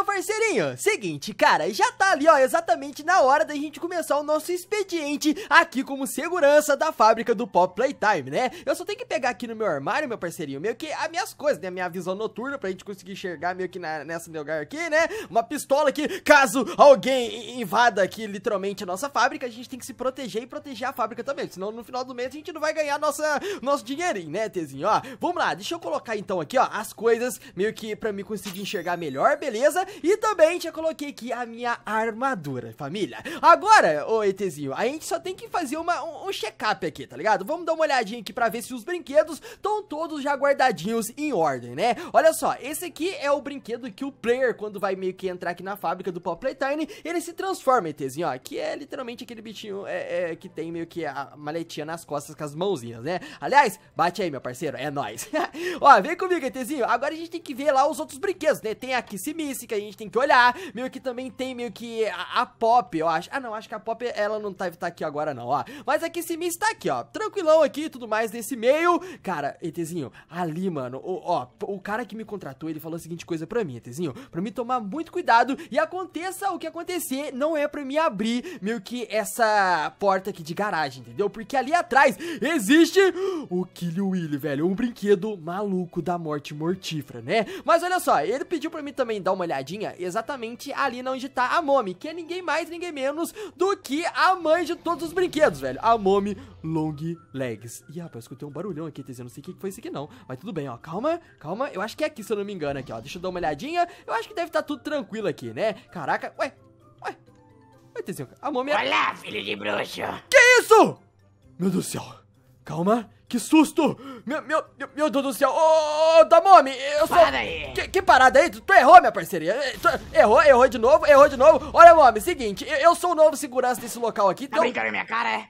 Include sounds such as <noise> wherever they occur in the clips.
meu parceirinho, seguinte, cara, já tá ali, ó, exatamente na hora da gente começar o nosso expediente aqui como segurança da fábrica do Pop Playtime, né? Eu só tenho que pegar aqui no meu armário, meu parceirinho, meio que as minhas coisas, né? Minha visão noturna pra gente conseguir enxergar meio que na, nessa lugar aqui, né? Uma pistola que, caso alguém invada aqui literalmente a nossa fábrica, a gente tem que se proteger e proteger a fábrica também, senão no final do mês a gente não vai ganhar nossa, nosso dinheirinho, né, Tezinho? Ó, vamos lá, deixa eu colocar então aqui, ó, as coisas meio que pra me conseguir enxergar melhor, beleza? E também já coloquei aqui a minha armadura, família. Agora, ô ETzinho, a gente só tem que fazer uma, um, um check-up aqui, tá ligado? Vamos dar uma olhadinha aqui pra ver se os brinquedos estão todos já guardadinhos em ordem, né? Olha só, esse aqui é o brinquedo que o player, quando vai meio que entrar aqui na fábrica do Pop Playtime, ele se transforma, ETzinho, ó, que é literalmente aquele bichinho é, é, que tem meio que a maletinha nas costas com as mãozinhas, né? Aliás, bate aí, meu parceiro, é nóis. <laughs> ó, vem comigo, ETzinho, agora a gente tem que ver lá os outros brinquedos, né? Tem a Kissimice, que a gente tem que olhar, meio que também tem meio que a, a Pop, eu acho. Ah, não, acho que a Pop, ela não tá, tá aqui agora não, ó. Mas a Kissimice tá aqui, ó, tranquilão aqui e tudo mais nesse meio. Cara, ETzinho, ali, mano, o, ó, o cara que me contratou, ele falou a seguinte coisa pra mim, ETzinho, pra me tomar muito cuidado e aconteça o que acontecer, não é pra me abrir meio que essa porta aqui de garagem, entendeu? Porque ali atrás existe o Killy Willy, velho, um brinquedo maluco da morte mortífera, né? Mas olha só, ele pediu pra mim também dar uma olhadinha exatamente ali onde tá a Momi, que é ninguém mais, ninguém menos do que a mãe de todos os brinquedos, velho. A Momi Long Legs. Ih, rapaz, eu escutei um barulhão aqui, dizendo, não sei o que foi isso aqui não. Mas tudo bem, ó, calma, calma. Eu acho que é aqui, se eu não me engano, aqui, ó. Deixa eu dar uma olhadinha. Eu acho que deve estar tá tudo tranquilo aqui, né? Caraca, ué, ué. Ué, Tezinho, a Momi... É... Olá, filho de bruxo. Que isso? Meu Deus do céu. Calma. Que susto! Meu, meu, meu Deus do céu! Ô, oh, Damome, eu sou... Para aí! Que, que, parada aí? Tu, tu errou, minha parceria! Tu, errou, errou de novo, errou de novo! Olha, Mome, seguinte, eu, eu, sou o novo segurança desse local aqui, Tá então... brincando na minha cara, é?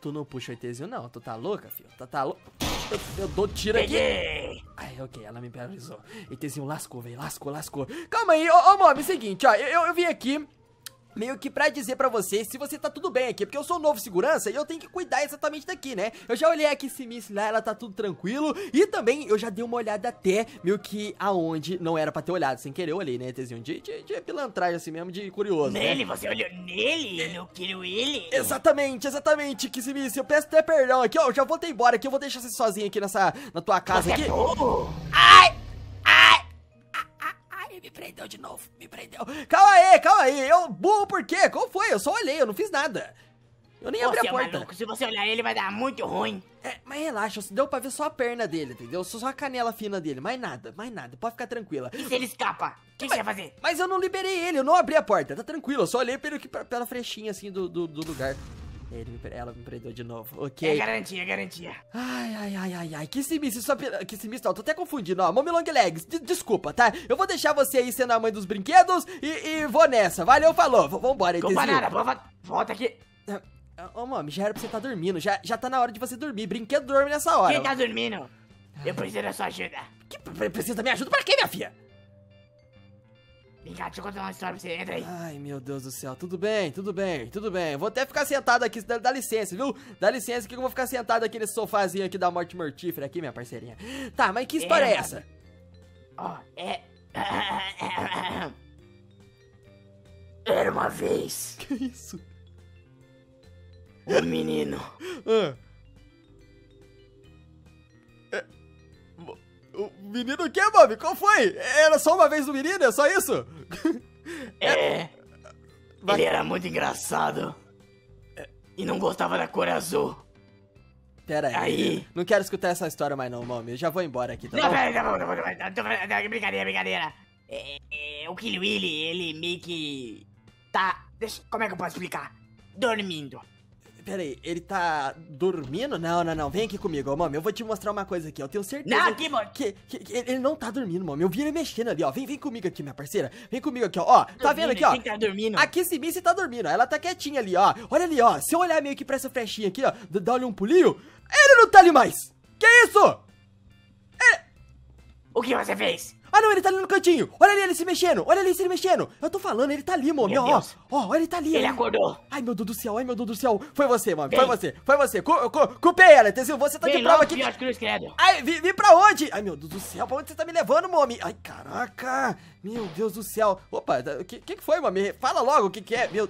Tu não puxa o ETzinho, não. Tu tá louca, filho? Tu tá louca? Eu, eu, dou tiro Peguei. aqui. Ai, ok, ela me paralisou. ETzinho lascou, velho, lascou, lascou. Calma aí, ô, ô Mome, seguinte, ó, eu, eu vim aqui meio que pra dizer pra você se você tá tudo bem aqui, porque eu sou novo segurança e eu tenho que cuidar exatamente daqui, né? Eu já olhei aqui se Miss lá, ela tá tudo tranquilo e também eu já dei uma olhada até meio que aonde não era pra ter olhado, sem querer eu olhei, né, Tezinho? De, de, de pilantragem assim mesmo, de curioso, Nele? né? Você olhou nele? No Kiro ele? Exatamente, exatamente, Kissimice, eu peço até perdão aqui, ó, eu já vou ter embora aqui, eu vou deixar você sozinho aqui nessa, na tua casa você aqui. É! Ai! Me prendeu de novo, me prendeu. Calma aí, calma aí. Eu burro por quê? Qual foi? Eu só olhei, eu não fiz nada. Eu nem abri a porta. maluco, se você olhar ele vai dar muito ruim. É, mas relaxa, deu pra ver só a perna dele, entendeu? Só a canela fina dele, mais nada, mais nada, pode ficar tranquila. E se ele escapa? O que, que você vai fazer? Mas eu não liberei ele, eu não abri a porta, tá tranquilo, eu só olhei pelo, pela frechinha assim do, do, do lugar. Ele me, ela me prendeu de novo, ok. É garantia, é garantia. Ai, ai, ai, ai, ai, que simice, só que simice, não, tô até confundindo, ó, Mommy Long Legs, desculpa, tá? Eu vou deixar você aí sendo a mãe dos brinquedos e, e vou nessa, valeu, falou, v vambora, Culpa nada, volta aqui. Ô, oh, mami, já era pra você estar tá dormindo, já, já tá na hora de você dormir, brinquedo dorme nessa hora. Quem tá dormindo? Eu preciso da sua ajuda. Que precisa da minha ajuda pra quê, minha filha? Vem cá, deixa eu contar uma história pra você, entra aí. Ai, meu Deus do céu, tudo bem, tudo bem, tudo bem. Vou até ficar sentado aqui, dá, dá licença, viu? Dá licença que eu vou ficar sentado aqui nesse sofazinho aqui da morte mortífera aqui, minha parceirinha. Tá, mas que história é, é essa? Ó, oh, é... <coughs> Era uma vez. <laughs> Que isso? Um menino. Ah. É... O menino o que, Bob? Qual foi? Era só uma vez o menino? É só isso? É. Ele era muito engraçado. E não gostava da cor azul. Pera aí. aí. Não quero escutar essa história mais não, Mami. Eu já vou embora aqui, tá não, bom? Pera, não, não, não, não, brincadeira, brincadeira. É, é, o Killy Willy, ele meio que... Tá... Deixa, como é que eu posso explicar? Dormindo. Pera aí, ele tá dormindo? Não, não, não. Vem aqui comigo, ó, mami. Eu vou te mostrar uma coisa aqui. Eu tenho certeza. Não, aqui, mano. Que, que, que, ele não tá dormindo, mami. Eu vi ele mexendo ali, ó. Vem, vem comigo aqui, minha parceira. Vem comigo aqui, ó. Ó, tá vendo aqui, ó? Quem tá dormindo? Aqui Simice tá dormindo. Ela tá quietinha ali, ó. Olha ali, ó. Se eu olhar meio que pra essa flechinha aqui, ó, dá-lhe um pulinho, ele não tá ali mais. Que isso? É... O que você fez? Ah, não, ele tá ali no cantinho. Olha ali ele se mexendo. Olha ali ele se mexendo. Eu tô falando, ele tá ali, mami. Meu Ó, ó, ó, ele tá ali. Ele acordou. Ai, meu Deus do céu, ai, meu Deus do céu. Foi você. Vem. Foi você, foi você. Cu, cu, culpei ela, Tezinho. Você tá de Vem prova logo, aqui. Ai, vim, vim pra onde? Ai, meu Deus do céu, pra onde você tá me levando, mami? Ai, caraca. Meu Deus do céu. Opa, o que, que que foi, mami? Fala logo o que que é. Meu...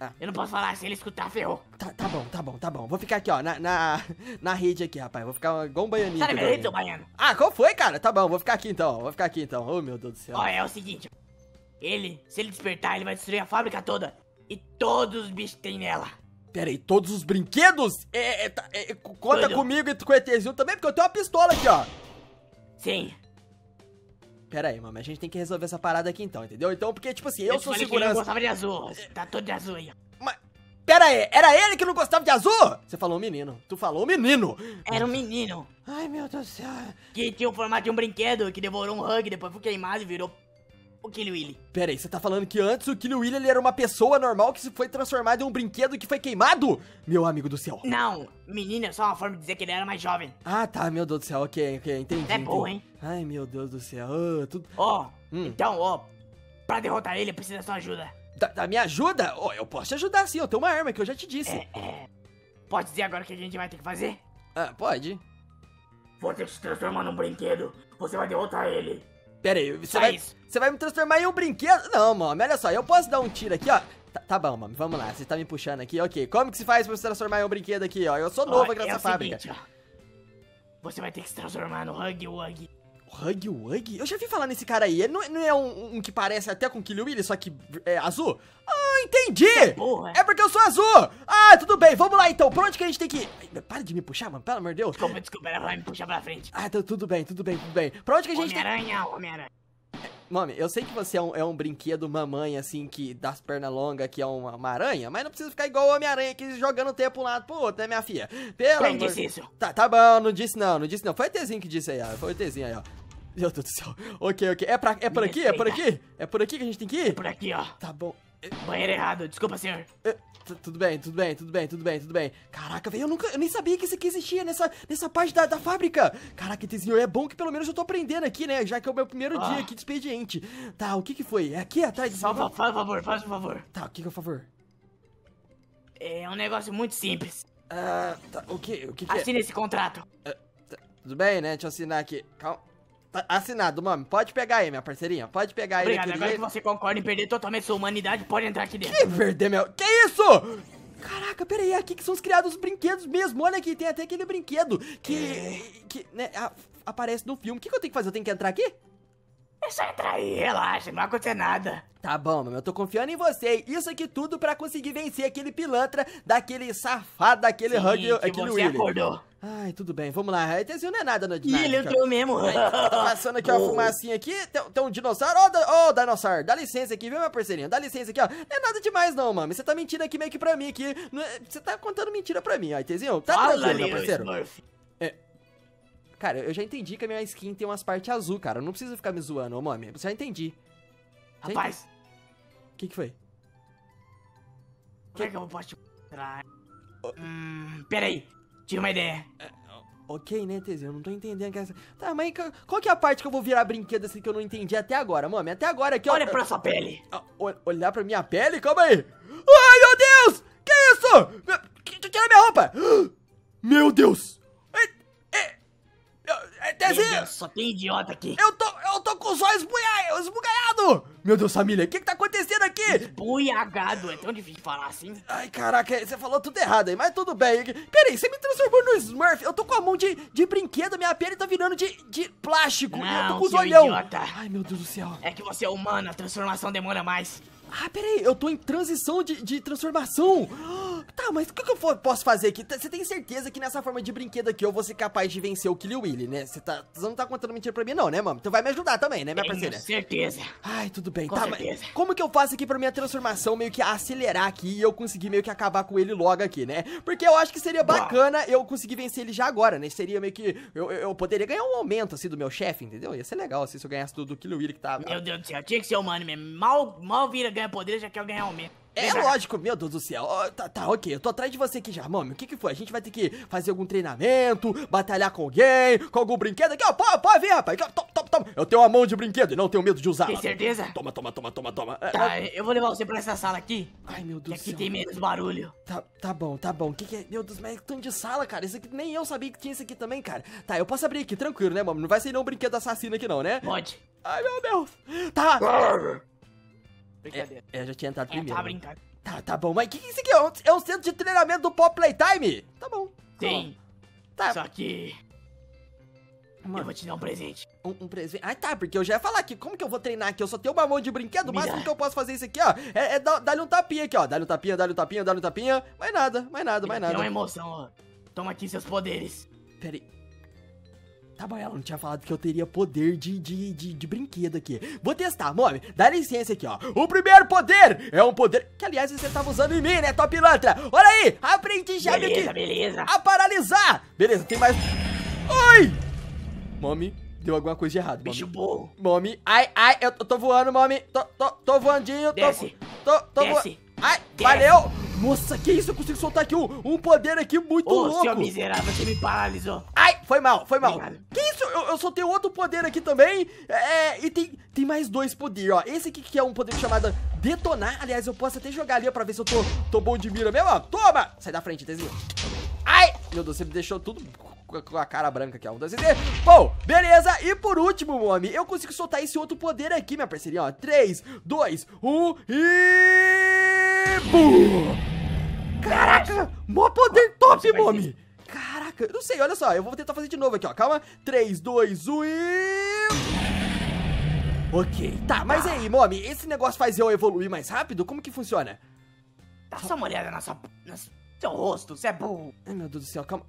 É, Eu não posso falar, se ele escutar, ferrou. tá, tá bom, tá bom, tá bom. Vou ficar aqui, ó, na, na, <laughs> na rede aqui, rapaz. Vou ficar igual um baianinho. Sai da minha rede, seu baiano. Ah, qual foi, cara? Tá bom, vou ficar aqui então. Vou ficar aqui então. Oh, meu Deus do céu. Ó, é o seguinte. Ele, se ele despertar, ele vai destruir a fábrica toda. E todos os bichos que tem nela. Pera aí, todos os brinquedos? É, é, tá, é, conta Tudo. comigo e com o ETzinho também, porque eu tenho uma pistola aqui, ó. Sim. Pera aí, mami, a gente tem que resolver essa parada aqui então, entendeu? Então, porque, tipo assim, eu, te sou falei que ele não segurança. gostava de azul. Tá todo de azul aí, ó. Mas, pera aí, era ele que não gostava de azul? Você falou um menino. Tu falou um menino. Era um menino Ai, meu Deus do céu. que tinha o formato de um brinquedo, que devorou um hug, depois foi queimado e virou o Killy Willy. Pera aí, você tá falando que antes o Killy Willy ele era uma pessoa normal que se foi transformado em um brinquedo que foi queimado? Meu amigo do céu. Não, menino é só uma forma de dizer que ele era mais jovem. Ah, tá, meu Deus do céu, ok, ok, entendi. É bom, hein? Ai, meu Deus do céu. ah, tudo... Ó, Hum. então, ó, pra derrotar ele, eu preciso da sua ajuda. Da, da minha ajuda? Oh, eu posso te ajudar sim, eu tenho uma arma que eu já te disse. É, é. Pode dizer agora o que a gente vai ter que fazer? Ah, pode. Você se transforma num brinquedo, você vai derrotar ele. Pera aí, você Só vai, isso. você vai me transformar em um brinquedo? Não, mami, olha só, eu posso dar um tiro aqui, ó. Tá, tá bom, mami, vamos lá, você tá me puxando aqui, ok. Como que se faz pra se transformar em um brinquedo aqui, ó? Eu sou novo aqui é nessa o fábrica. seguinte. Você vai ter que se transformar no Hug Wug. Hug Wug? Eu já vi falar nesse cara aí. Ele não, não é um, um que parece até com Kill Willy, só que é azul? Ah, entendi! Porra. É porque eu sou azul! Ah, tudo bem, vamos lá então. Pra onde que a gente tem que ir? Ai, Para de me puxar, mano, pelo amor de Deus. Desculpa, desculpa, ela vai me puxar pra frente. Ah, tá, tudo bem, tudo bem, tudo bem. Pra onde que a gente tem Homem-Aranha, Homem-Aranha. Mami, eu sei que você é um, é um brinquedo mamãe, assim, que das pernas longas, que é uma, uma aranha, mas não precisa ficar igual o Homem-Aranha aqui jogando tempo um lado pro outro, né, minha filha? Pelo Quem amor- disse isso? Tá, tá bom, não disse não, não disse não. Foi o Tzinho que disse aí, ó. Foi o Tzinho aí, ó. Meu Deus do céu. Ok, ok. É, pra, é por Me aqui? É por aqui? É por aqui que a gente tem que ir? Por aqui, ó. Tá bom. É, Banheiro errado, desculpa, senhor. é, tu- tudo bem, tudo bem, tudo bem, tudo bem, tudo bem. Caraca, velho, eu nunca, eu nem sabia que isso aqui existia nessa, nessa parte da, da fábrica. Caraca, Tzinho, é bom que pelo menos eu tô aprendendo aqui, né? Já que é o meu primeiro Ah. dia aqui de expediente. Tá, o que que foi? É aqui atrás Só, fa- faz um favor, faz um favor. Tá, o que que é o favor? É um negócio muito simples. Ah, tá, o que, o que que é? Assine esse contrato. Tudo bem, né? Deixa eu assinar aqui. Calma. Tá assinado, mami. Pode pegar aí, minha parceirinha. Pode pegar aí Obrigado, agora que você concorda em perder totalmente sua humanidade, pode entrar aqui dentro. Que perder meu... Que isso? Caraca, pera aí. Aqui que são os criados os brinquedos mesmo. Olha aqui, tem até aquele brinquedo que... Que, né, a- aparece no filme. O que, que eu tenho que fazer? Eu tenho que entrar aqui? É só entrar aí, relaxa, não vai acontecer nada. Tá bom, mami. Eu tô confiando em você. Isso aqui tudo pra conseguir vencer aquele pilantra daquele safado, daquele Sim, hug, que aquele você Willy. acordou. Ai, tudo bem. Vamos lá. A Tezinho não é nada, não é de Ih, ele entrou mesmo. Tá passando aqui uma <laughs> Oh. fumacinha aqui. Tem, tem um dinossauro. Ô, da- ô, dinossauro, dá licença aqui, viu, meu parceirinho? Dá licença aqui, ó. Não é nada demais, não, mami. Você tá mentindo aqui meio que pra mim aqui. É- Você tá contando mentira pra mim, ó, Tezinho. Tá Fala, tranquilo, meu parceiro. Smurf. Cara, eu já entendi que a minha skin tem umas partes azul, cara. Eu não preciso ficar me zoando, ô, mami. Já entendi. Já Rapaz, O que que foi? como é que eu posso te mostrar? Hum, peraí, tive uma ideia. Ok, né, Tezinho? Eu não tô entendendo que essa... Tá, mas qual- que é a parte que eu vou virar brinquedo assim que eu não entendi até agora, mami? Até agora aqui, ó. Olha pra sua pele. Ah, ol- Olhar pra minha pele? Calma aí. Ai, meu Deus! Que isso? Que- Tira minha roupa! <gasps> Meu Deus! Deus, só tem idiota aqui. eu tô, eu tô com os olhos esbugalhados! esbugalhado! Meu Deus, família, o que que tá acontecendo aqui? Buiagado, é tão difícil falar assim. Ai, caraca, você falou tudo errado aí, mas tudo bem. Peraí, você me transformou no Smurf. Eu tô com a mão de, de brinquedo, minha pele tá virando de, de plástico. e eu tô Não, com os olhão. idiota. Ai, meu Deus do céu. É que você é humano, a transformação demora mais. Ah, peraí, eu tô em transição de, de transformação. Tá, mas o que, que eu posso fazer aqui? Tá- Você tem certeza que nessa forma de brinquedo aqui eu vou ser capaz de vencer o Killy Willy, né? Você tá, não tá contando mentira pra mim, não, né, mano? Então vai me ajudar também, né, minha Tenho parceira? certeza. Ai, tudo bem, Com tá, certeza. mas como que eu faço aqui pra minha transformação meio que acelerar aqui e eu conseguir meio que acabar com ele logo aqui, né? Porque eu acho que seria bacana eu conseguir vencer ele já agora, né? Seria meio que, eu, eu eu poderia ganhar um aumento, assim, do meu chefe, entendeu? Ia ser legal, assim, se eu ganhasse do, do Killy Willy que tá... Meu Deus do céu, tinha que ser humano mesmo. Mal, mal vira ganha poder, já quer ganhar aumento. É lógico, meu Deus do céu. Ó, tá, tá, ok. Eu tô atrás de você aqui já, mami. O que que foi? A gente vai ter que fazer algum treinamento, batalhar com alguém, com algum brinquedo aqui, ó. Pode, pode vir, rapaz. Aqui, top, top, toma. Eu tenho uma mão de brinquedo e não tenho medo de usar. Tem certeza? Toma, toma, toma, toma, toma. É, Tá, é- eu vou levar você pra essa sala aqui. Ai, meu Deus do aqui céu. tem menos barulho. Tá, tá bom, tá bom. O que, que é? Meu Deus, mas é tanto de sala, cara. Isso aqui nem eu sabia que tinha isso aqui também, cara. Tá, eu posso abrir aqui, tranquilo, né, mano? Não vai ser nenhum brinquedo assassino aqui, não, né? Pode. Ai, meu Deus. Tá. Brincadeira. É, eu já tinha entrado É, primeiro. tá brincando. Tá, tá bom. Mas o que, que isso aqui é? É um centro de treinamento do Pop Playtime? Tá bom. Sim. Tá. Só que eu Mano, vou te dar um presente. um, um presente. Ah, tá, porque eu já ia falar aqui. Como que eu vou treinar aqui? Eu só tenho uma mão de brinquedo. O máximo que eu posso fazer isso aqui, ó, é, é dar- dar-lhe um tapinha aqui, ó. Dar-lhe um tapinha, dar-lhe um tapinha, dar-lhe um tapinha. Mais nada, mais nada, mais uma nada. emoção, ó. Toma aqui seus poderes. Pera aí. Tá bom, ela não tinha falado que eu teria poder de, de, de, de brinquedo aqui. Vou testar, Mome. Dá licença aqui, ó. O primeiro poder é um poder que, aliás, você tava usando em mim, né, Top Lantra? Olha aí, aprendi já beleza, beleza. a paralisar. Beleza, tem mais... Ai! Mome, deu alguma coisa de errado, Bicho burro. Mome, ai, ai, eu tô, tô voando, Mome. Tô, tô, tô voandinho, tô... Desce. Tô, tô voando. Desce. Ai, Desce. valeu. Nossa, que isso? Eu consigo soltar aqui um, um poder aqui muito Ô, louco. seu miserável, você me paralisou. Ai, foi mal, foi mal. Obrigado. Que isso? Eu, eu só tenho outro poder aqui também. É, e tem, tem mais dois poderes, ó. Esse aqui que é um poder chamado detonar. Aliás, eu posso até jogar ali ó, pra ver se eu tô, tô bom de mira mesmo, ó. Toma! Sai da frente, Tezinho. Ai! Meu Deus, você me deixou tudo com- a cara branca aqui, ó. Um, dois, três. Bom, beleza. E por último, Momi, eu consigo soltar esse outro poder aqui, minha parceria, ó. 3, 2, 1 e... Bum! Caraca! Mó poder top, Momi! Caraca, não sei, olha só, eu vou tentar fazer de novo aqui, ó. Calma. 3, 2, 1 e. Ok, tá, mas aí, Momi, esse negócio faz eu evoluir mais rápido? Como que funciona? Dá só uma olhada na sua, no seu rosto, você é burro. Ai, meu Deus do céu, calma.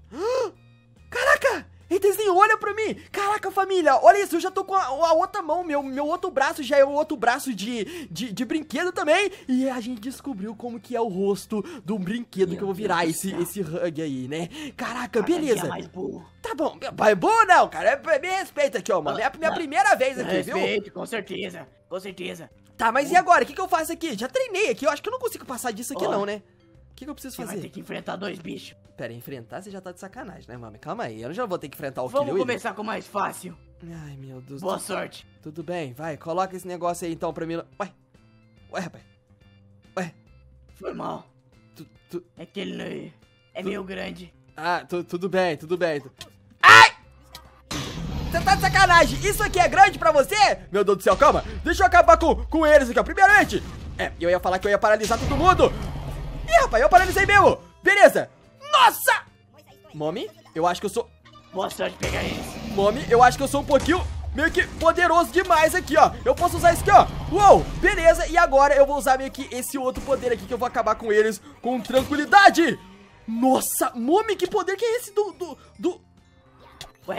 Caraca! Eitezinho, olha pra mim! Caraca, família, olha isso, eu já tô com a, a outra mão, meu, meu outro braço já é o outro braço de, de, de brinquedo também. E a gente descobriu como que é o rosto do brinquedo Meu que eu vou virar esse, esse hug aí, né? Caraca, Cada beleza. mais burro. Tá bom, pai bom não, cara. É- Me respeita aqui, ó, mano. É a minha primeira vez aqui, viu? Respeito, com certeza, com certeza. Tá, mas e agora? O que, que eu faço aqui? Já treinei aqui. Eu acho que eu não consigo passar disso aqui, Ó. não, né? O que, que eu preciso Você vai fazer? ter que enfrentar dois bichos. Pera, enfrentar você já tá de sacanagem, né, mami? Calma aí. Eu já vou ter que enfrentar o Vamos Killer Willy. começar com o mais fácil. Ai, meu Deus Boa do sorte. Tudo bem, vai. Coloca esse negócio aí então pra mim. Ué. Ué, rapaz. Ué. Foi mal. Tu, tu... É que ele não- é meio grande. Ah, tu- tudo bem, tudo bem. Ai! Você tá de sacanagem! Isso aqui é grande pra você? Meu Deus do céu, calma! Deixa eu acabar com, com eles aqui, ó. Primeiramente, é, eu ia falar que eu ia paralisar todo mundo. Ih, rapaz, eu paralisei mesmo! Beleza! Nossa! Mommy, eu acho que eu sou. Boa sorte pegar eles. Mommy, eu acho que eu sou um pouquinho meio que poderoso demais aqui, ó. Eu posso usar isso aqui, ó. Uou, beleza. E agora eu vou usar meio que esse outro poder aqui que eu vou acabar com eles com tranquilidade. Nossa, Mommy, que poder que é esse do, do, do, Ué,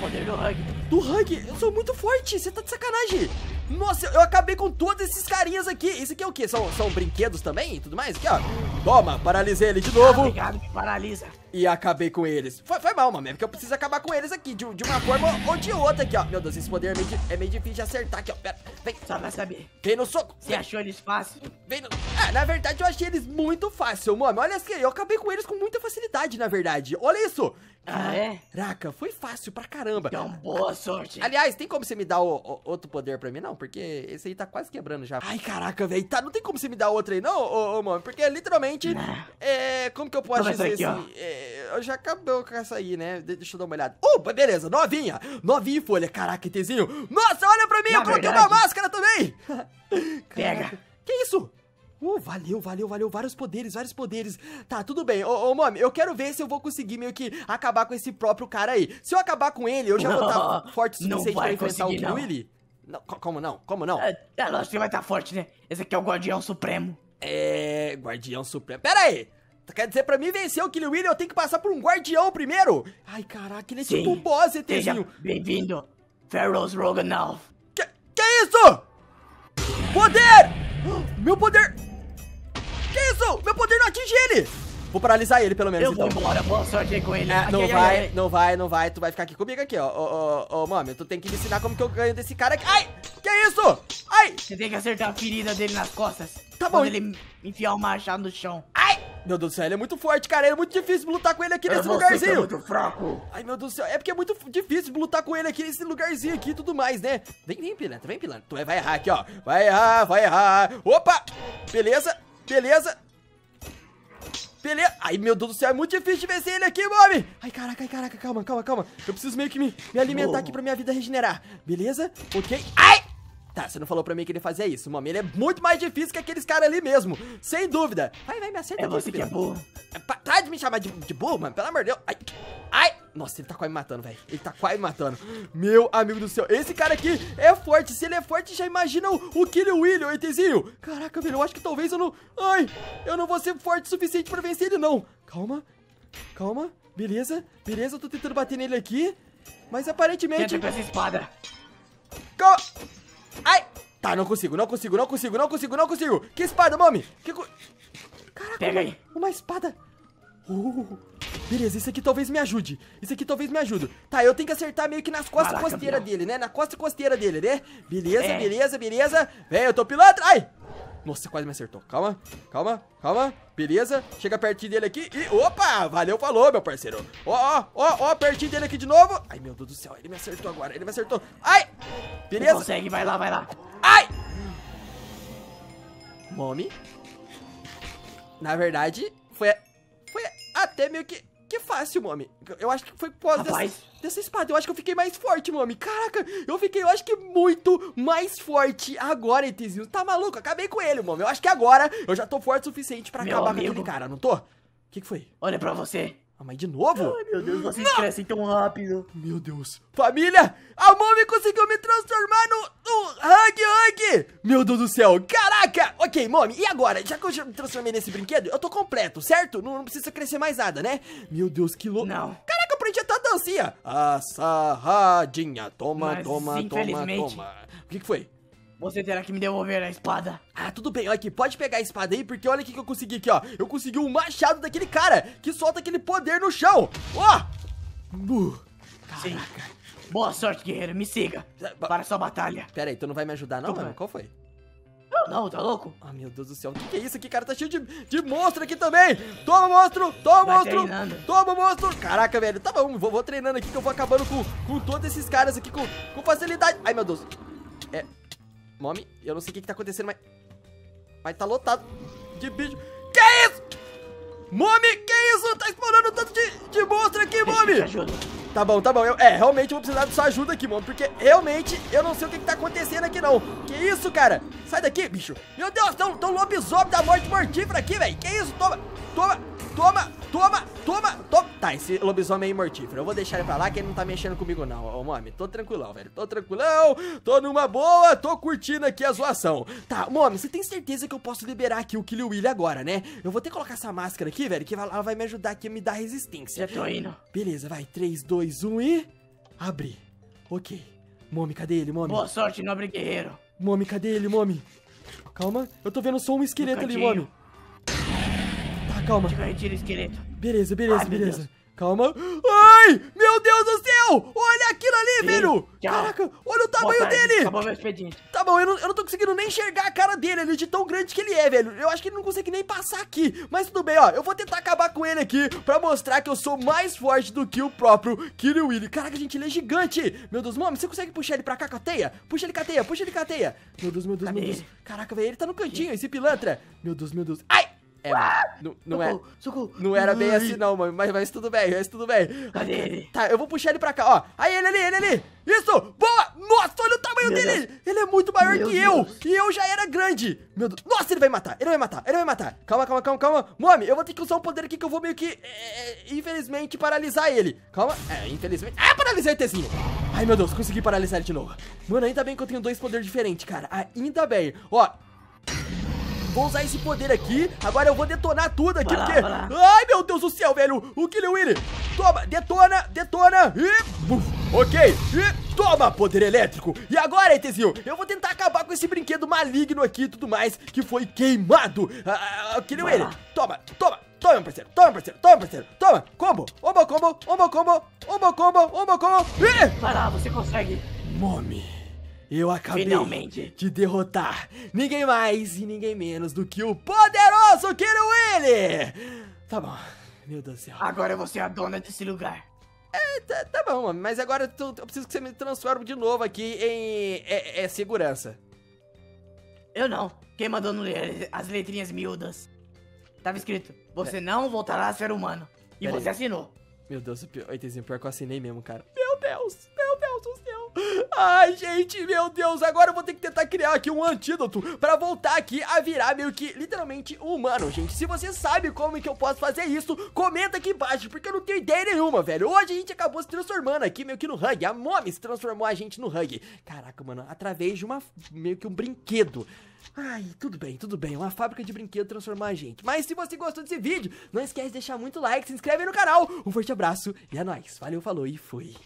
poder do Hug. do Hug? Eu sou muito forte, você tá de sacanagem. Nossa, eu, acabei com todos esses carinhas aqui. Isso aqui é o quê? São, são brinquedos também e tudo mais? Aqui, ó. Toma, paralisei ele de novo. Obrigado, me paralisa. E acabei com eles. Foi, foi mal, mano, é porque eu preciso acabar com eles aqui, de, de uma forma ou de outra aqui, ó. Meu Deus, esse poder é meio, é meio difícil de acertar aqui, ó. Pera, vem, Só vai saber. vem no soco. Você achou eles fácil? Vem no... Ah, na verdade eu achei eles muito fácil, mano. Olha assim, eu acabei com eles com muita facilidade, na verdade. Olha isso. Ah, é? Caraca, foi fácil pra caramba. Então, boa sorte. Aliás, tem como você me dar o, o- outro poder pra mim, não? Porque esse aí tá quase quebrando já. Ai, caraca, velho. Tá, não tem como você me dar outro aí, não, ô, ô, mano? Porque literalmente. Não. É. Como que eu posso dizer aqui, assim? É, já acabou com essa aí, né? De- deixa eu dar uma olhada. Uh, beleza, novinha. Novinha em folha. Caraca, Tezinho. Nossa, olha pra mim, Na eu coloquei verdade- uma máscara também. <laughs> Pega. Que isso? Uh, valeu, valeu, valeu. Vários poderes, vários poderes. Tá, tudo bem. Ô, ô, mami, eu quero ver se eu vou conseguir meio que acabar com esse próprio cara aí. Se eu acabar com ele, eu já vou estar <laughs> Não, forte o suficiente pra enfrentar o. Willy? Não, co- como não? Como não? É, é lógico que vai estar forte, né? Esse aqui é o Guardião Supremo. É. Guardião Supremo. Pera aí! Quer dizer, pra mim vencer o Killer eu tenho que passar por um guardião primeiro? Ai, caraca, ele é Sim. tipo um boss, ETzinho. bem-vindo, Pharaoh's Roganov. Que, que isso? Poder! Meu poder! Que isso? Meu poder não atinge ele! Vou paralisar ele, pelo menos, Eu vou então. embora, boa sorte aí com ele. É, não ai, vai, ai, ai. não vai, não vai. Tu vai ficar aqui comigo aqui, ó. Ô, ô, ô, mami, tu tem que me ensinar como que eu ganho desse cara aqui. Ai! Que isso? Ai! Você tem que acertar a ferida dele nas costas. Tá bom. Quando ele enfiar o machado no chão. Ai! Meu Deus do céu, ele é muito forte, cara. É muito difícil lutar com ele aqui nesse Você que é lugarzinho. muito fraco. Ai, meu Deus do céu. É porque é muito difícil lutar com ele aqui nesse lugarzinho aqui e tudo mais, né? Vem, vem, pilantra, vem, pilantra. Tu vai errar aqui, ó. Vai errar, vai errar. Opa! Beleza, beleza. Beleza. Ai, meu Deus do céu, é muito difícil de vencer ele aqui, Bob. Ai, caraca, ai, caraca, calma, calma, calma. Eu preciso meio que me, me alimentar aqui pra minha vida regenerar. Beleza? Ok. Ai! Tá, você não falou pra mim que ele fazia isso, mami. Ele é muito mais difícil que aqueles caras ali mesmo. Sem dúvida. Vai, vai, me acerta É aqui, você que é burro. É Para de me chamar de, de burro, mano. Pelo amor de Deus. Ai. Ai. Nossa, ele tá quase me matando, velho. Ele tá quase me matando. Meu amigo do céu. Esse cara aqui é forte. Se ele é forte, já imagina o, o Killer William, ETzinho. Caraca, velho. Eu acho que talvez eu não... Ai. Eu não vou ser forte o suficiente pra vencer ele, não. Calma. Calma. Beleza. Beleza. Eu tô tentando bater nele aqui. Mas aparentemente... Tenta com essa espada. Calma. Ai. Tá, não consigo, não consigo, não consigo, não consigo, não consigo. Que espada, mami? Que co... Caraca, Pega aí. Uma espada. Uh, beleza, isso aqui talvez me ajude. Isso aqui talvez me ajude. Tá, eu tenho que acertar meio que nas costas lá, costeiras campeão. dele, né? Na costa costeira dele, né? Beleza, É. beleza, beleza. Vem, eu tô pilantra. Ai! Nossa, quase me acertou. Calma, calma, calma. Beleza. Chega pertinho dele aqui e... Opa! Valeu, falou, meu parceiro. Ó, ó, ó, ó, pertinho dele aqui de novo. Ai, meu Deus do céu. Ele me acertou agora. Ele me acertou. Ai! Você Beleza. consegue, vai lá, vai lá. Ai! Mommy? Na verdade, foi, foi até meio que, que fácil, Mommy. Eu acho que foi por causa dessa, dessa espada. Eu acho que eu fiquei mais forte, Mommy. Caraca, eu fiquei, eu acho que muito mais forte agora, ETzinho. Tá maluco? Acabei com ele, Mommy. Eu acho que agora eu já tô forte o suficiente pra Meu acabar amigo. com aquele cara, não tô? O que, que foi? Olha pra você. Ah, mas de novo? Ai, meu Deus, vocês crescem tão rápido. Meu Deus. Família, a Mommy conseguiu me transformar no, no Hug Hug. Meu Deus do céu. Caraca. Ok, Mommy, e agora? Já que eu já me transformei nesse brinquedo, eu tô completo, certo? Não, não precisa crescer mais nada, né? Meu Deus, que louco. Não. Caraca, eu aprendi até a dancinha. A sarradinha. Toma, Mas, toma, toma, toma. O que, que foi? Você terá que me devolver a espada. Ah, tudo bem, olha aqui, pode pegar a espada aí, porque olha o que eu consegui aqui, ó. Eu consegui um machado daquele cara que solta aquele poder no chão. Ó! Uh, Sim. Caraca. Boa sorte, guerreiro. Me siga. Para sua batalha. Pera aí, tu não vai me ajudar não, Tô mano? Qual foi? Não, não, tá louco? Ah, meu Deus do céu, o que, que é isso aqui, cara? Tá cheio de, de monstro aqui também! Toma, monstro! Toma, Vai monstro! treinando. Toma, monstro! Caraca, velho, tá bom, vou, vou treinando aqui que eu vou acabando com, com todos esses caras aqui com, com facilidade. Ai, meu Deus. É. Mommy, eu não sei o que, que tá acontecendo, mas. Mas tá lotado de bicho. Que isso? Mommy, que isso? Tá explorando tanto de, de monstro aqui, Mommy! ajudo. Tá bom, tá bom. Eu, é, realmente eu vou precisar da sua ajuda aqui, mano. Porque realmente eu não sei o que, que tá acontecendo aqui, não. Que isso, cara? Sai daqui, bicho. Meu Deus, tem um, tem um lobisomem da morte mortífera aqui, velho. Que isso? Toma, toma, toma, toma, toma, toma. Tá, esse lobisomem aí mortífero. Eu vou deixar ele pra lá que ele não tá mexendo comigo, não. Ô, Mami, tô tranquilão, velho. Tô tranquilão, tô numa boa, tô curtindo aqui a zoação. Tá, Mami, você tem certeza que eu posso liberar aqui o Kill Willy agora, né? Eu vou ter que colocar essa máscara aqui, velho, que ela vai me ajudar aqui a me dar resistência. Já tô indo. Beleza, vai. 3, 2, 1 e. Abrir. Ok. Momi, cadê ele, Momi? Boa sorte, nobre guerreiro. Momi, cadê ele, Momi? Calma, eu tô vendo só um esqueleto ali, cantinho. Calma. O esqueleto. Beleza, beleza, Ai, beleza. Calma. Ai, meu Deus do céu! Olha aquilo ali, Sim, velho! tchau. Caraca, olha o Boa tamanho tarde, dele! Acabou meu expediente. Tá bom, eu não, eu não tô conseguindo nem enxergar a cara dele ali, de tão grande que ele é, velho. Eu acho que ele não consegue nem passar aqui. Mas tudo bem, ó. Eu vou tentar acabar com ele aqui pra mostrar que eu sou mais forte do que o próprio Killer Willy. Caraca, gente, ele é gigante. Meu Deus, mano, você consegue puxar ele pra cá com a teia? Puxa ele com a teia, puxa ele com a teia. Meu Deus, meu Deus, Cadê meu Deus. ele? Caraca, velho, ele tá no cantinho, esse pilantra. Meu Deus, meu Deus. Ai! É, mano, não, não é. Socorro, socorro. Não era bem assim, não, mano. Mas, mas tudo bem, mas tudo bem. Cadê ele? Tá, eu vou puxar ele pra cá, ó. Aí, ele ali, ele ali. Isso! Boa! Nossa, olha o tamanho Meu dele! Ele é muito maior Meu que eu! Deus. E eu já era grande! Meu Deus. Nossa, ele vai matar! Ele vai matar! Ele vai matar! Calma, calma, calma, calma! Mami, eu vou ter que usar um poder aqui que eu vou meio que, é, infelizmente, paralisar ele. Calma. É, infelizmente. Ah, paralisei o Tzinho! Ai, meu Deus, consegui paralisar ele de novo. Mano, ainda bem que eu tenho dois poderes diferentes, cara. Ainda bem. Ó, Vou usar esse poder aqui. Agora eu vou detonar tudo aqui, lá, porque... Ai, meu Deus do céu, velho. O Killer Willy. Toma, detona, detona. E... ok. E toma, poder elétrico. E agora, ETzinho, eu vou tentar acabar com esse brinquedo maligno aqui e tudo mais, que foi queimado. Ah, ah, Killer Vai Willy, toma, toma. Toma, meu parceiro, toma, parceiro, toma, parceiro, toma, combo, ombo, combo, ombo, combo, ombo, combo, ombo, combo, e... Vai lá, você consegue. Mommy, Eu acabei Finalmente. de derrotar ninguém mais e ninguém menos do que o poderoso Kiro Willy! Tá bom, meu Deus do céu. Agora você é a dona desse lugar. Tá, tá bom, mas agora tu- eu preciso que você me transforme de novo aqui em é, é segurança. Eu não. Quem mandou não ler as letrinhas miúdas? Tava escrito, você não voltará a ser humano. E Pera você aí. assinou. Meu Deus, o pior, pior que eu assinei mesmo, cara. Meu. Ai, gente, meu Deus, agora eu vou ter que tentar criar aqui um antídoto pra voltar aqui a virar meio que, literalmente, um humano, gente. Se você sabe como que eu posso fazer isso, comenta aqui embaixo, porque eu não tenho ideia nenhuma, velho. Hoje a gente acabou se transformando aqui meio que no Hug. A Mommy se transformou a gente no Hug. Caraca, mano, através de uma, meio que um brinquedo. Ai, tudo bem, tudo bem. Uma fábrica de brinquedo transformar a gente. Mas se você gostou desse vídeo, não esquece de deixar muito like, se inscreve no canal. Um forte abraço e é nóis. Valeu, falou e fui.